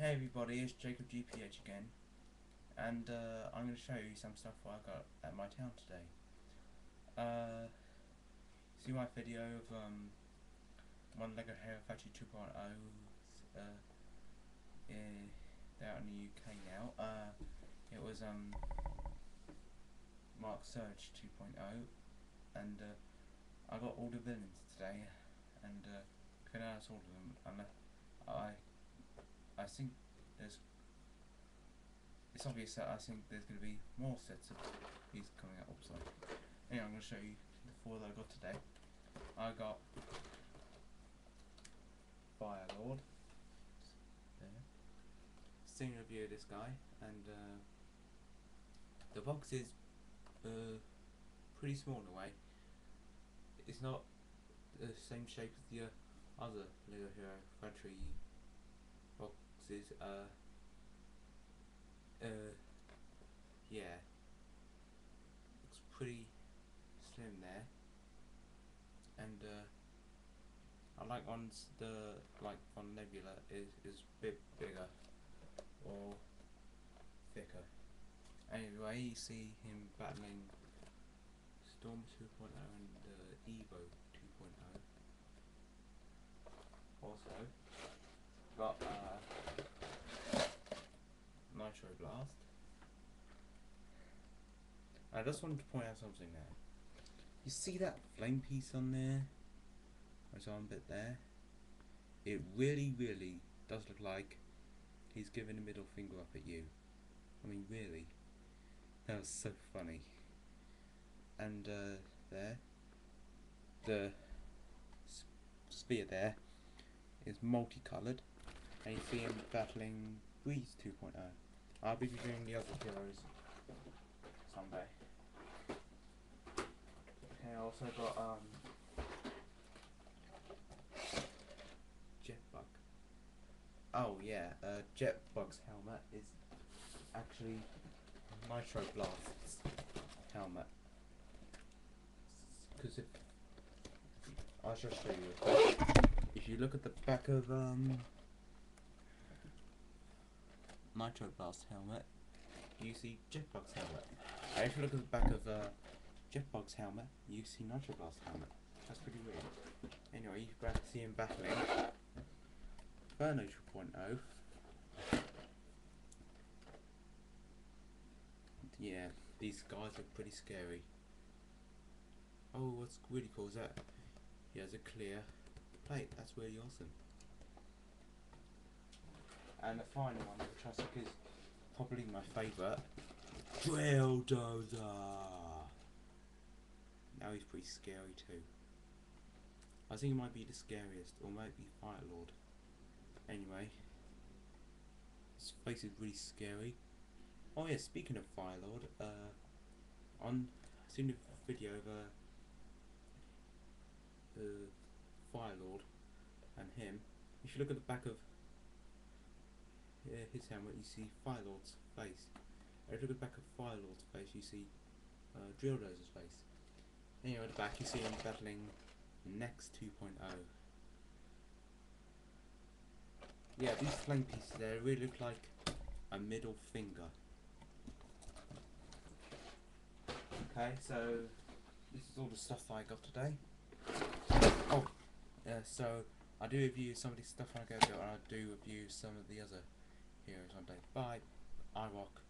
Hey everybody, it's Jacob GPH again, and uh, I'm going to show you some stuff I got at my town today. Uh, see my video of um, one Lego Hero Factory 2.0 uh, eh, they're out in the UK now. Uh, it was um, Mark Surge 2.0, and uh, I got all the villains today, and uh, announce all of them, I think there's it's obvious that I think there's going to be more sets of these coming out also. Anyway, I'm going to show you the four that I got today. I got Fire Lord. There. Seen review of this guy, and uh, the box is uh, pretty small in a way. It's not the same shape as the uh, other Lego Hero Factory boxes. Uh, uh, yeah, looks pretty slim there, and uh, I like ones the like on Nebula is is a bit bigger or thicker. Anyway, you see him battling Storm 2.0 and uh, Evo 2.0. Also, got uh, Blast. I just wanted to point out something there. You see that flame piece on there? His arm bit there? It really, really does look like he's giving a middle finger up at you. I mean, really. That was so funny. And, uh, there. The spear there is multicoloured. And you see him battling Breez 2.0. I'll be doing the other heroes someday. Okay, I also got um Jetbug. Oh yeah, uh, Jetbug's helmet is actually Nitro Blast's helmet. Because if I'll just show you. If you look at the back of um Nitro Blast helmet, you see Jetbug's helmet. If you look at the back of uh, Jetbug's helmet, you see Nitro Blast helmet. That's pretty weird. Anyway, you can see him battling Inferno 2.0. Yeah, these guys are pretty scary. Oh, what's really cool is that he has a clear plate. That's really awesome. And the final one, which I think is probably my favourite, Drill Dozer. Now he's pretty scary too. I think he might be the scariest, or might be Fire Lord. Anyway, his face is really scary. Oh yeah, speaking of Fire Lord, uh, on I seen a video of uh, uh, Fire Lord and him. If you look at the back of uh, his helmet, you see Fire Lord's face. If you look at the back of Fire Lord's face, you see uh, Drill face. Anyway, at the back, you see him battling Nex 2.0. Yeah, these flame pieces there really look like a middle finger. Okay, so this is all the stuff I got today. Oh, uh, so I do review some of this stuff I go to, and I do review some of the other here or something. Bye, I IROC.